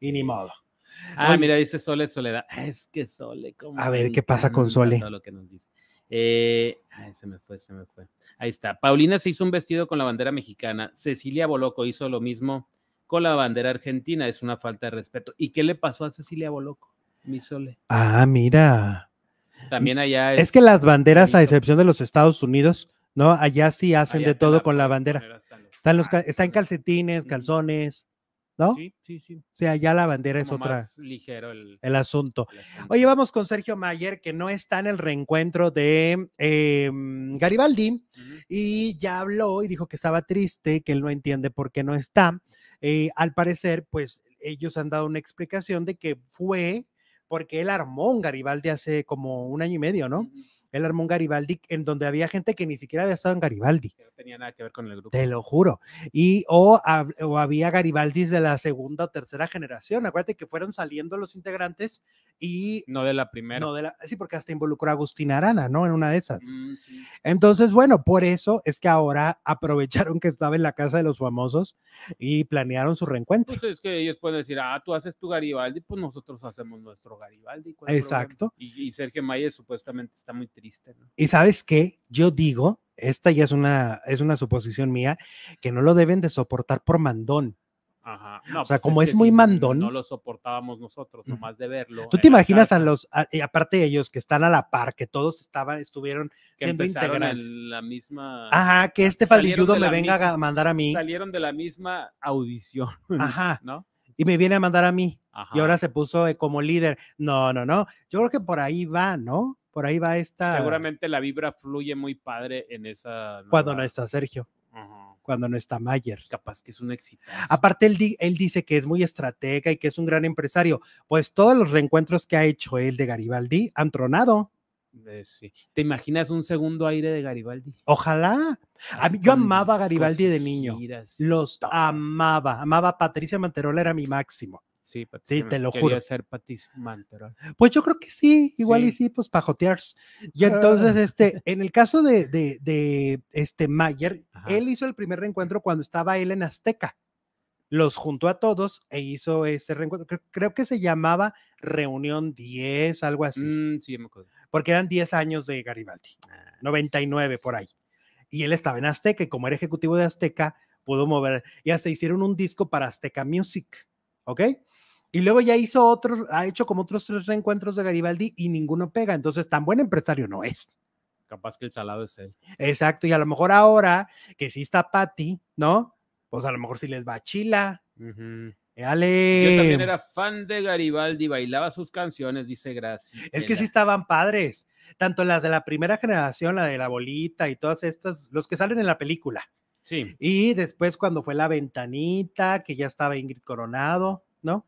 y ni modo. Ah, Oye. mira, dice Sole Soledad. Ah, Es que Sole, cómo A ver, ¿qué pasa con Sole? todo lo que nos dice. Eh, ay, se me fue, se me fue. Ahí está. Paulina se hizo un vestido con la bandera mexicana. Cecilia Boloco hizo lo mismo con la bandera argentina. Es una falta de respeto. ¿Y qué le pasó a Cecilia Boloco? Mi Sole. Ah, mira. También allá Es que las banderas, a excepción de los Estados Unidos, ¿no? Allá sí hacen allá de todo la con la bandera. Están, los, ca- tacos, está en ¿no? calcetines, calzones, ¿no? Sí, sí, sí. Sí, allá la bandera es otra, más ligero el, el asunto. el asunto. Oye, vamos con Sergio Mayer, que no está en el reencuentro de eh, Garibaldi y ya habló y dijo que estaba triste, que él no entiende por qué no está. Eh, al parecer, pues ellos han dado una explicación de que fue porque él armó un Garibaldi hace como un año y medio, ¿no? Él armó un Garibaldi en donde había gente que ni siquiera había estado en Garibaldi. Que no tenía nada que ver con el grupo. Te lo juro. Y o, o había Garibaldis de la segunda o tercera generación. Acuérdate que fueron saliendo los integrantes y No de la primera. no de la, sí, porque hasta involucró a Agustín Arana, ¿no? En una de esas. Mm, sí. Entonces, bueno, por eso es que ahora aprovecharon que estaba en la casa de los famosos y planearon su reencuentro. Pues es que ellos pueden decir, ah, tú haces tu Garibaldi, pues nosotros hacemos nuestro Garibaldi. Exacto. Y, y Sergio Mayer supuestamente está muy triste, ¿no? Y sabes qué, yo digo, esta ya es una, es una suposición mía, que no lo deben de soportar por mandón. Ajá. No, O sea, pues como es que muy si mandón. No lo soportábamos nosotros, nomás de verlo. ¿Tú te imaginas a los, a- y aparte de ellos, que están a la par, que todos estaban, estuvieron que siendo integrantes? en la misma. Ajá, que este faldilludo me venga misma- a mandar a mí. Salieron de la misma audición. Ajá. ¿No? Y me viene a mandar a mí. Ajá. Y ahora se puso eh, como líder. No, no, no. Yo creo que por ahí va, ¿no? Por ahí va esta. Seguramente la vibra fluye muy padre en esa. Cuando no está Sergio, Cuando no está Mayer. Capaz que es un éxito. Aparte, él, di- él dice que es muy estratega y que es un gran empresario. Pues todos los reencuentros que ha hecho él de Garibaldi han tronado. Eh, sí. ¿Te imaginas un segundo aire de Garibaldi? Ojalá. A mí- yo amaba a Garibaldi de niño. giras. Los amaba. Amaba a Patricia Manterola, era mi máximo. Sí, Patricia, te lo quería juro. ser Patis Manterola. Pues yo creo que sí, igual y Sí. sí, pues pajotear. Y entonces, Ah. este, en el caso de, de, de, este Mayer, Ajá. él hizo el primer reencuentro cuando estaba él en Azteca. Los juntó a todos e hizo este reencuentro. Creo, que se llamaba Reunión 10, algo así, Mm, sí, me acuerdo. porque eran 10 años de Garibaldi, Ah, 99 por ahí. Y él estaba en Azteca y como era ejecutivo de Azteca, pudo mover. Ya se hicieron un disco para Azteca Music, ¿ok? Y luego ya hizo otros, ha hecho como otros tres reencuentros de Garibaldi y ninguno pega. Entonces, tan buen empresario no es. capaz que el salado es él. Exacto. Y a lo mejor ahora que sí está Patty, ¿no? Pues a lo mejor sí les va chila. Ujú. Eh, Ale. Yo también era fan de Garibaldi, bailaba sus canciones, dice Graci. Es que sí estaban padres. Tanto las de la primera generación, la de la bolita y todas estas, los que salen en la película. Sí. Y después cuando fue la ventanita, que ya estaba Ingrid Coronado, ¿no?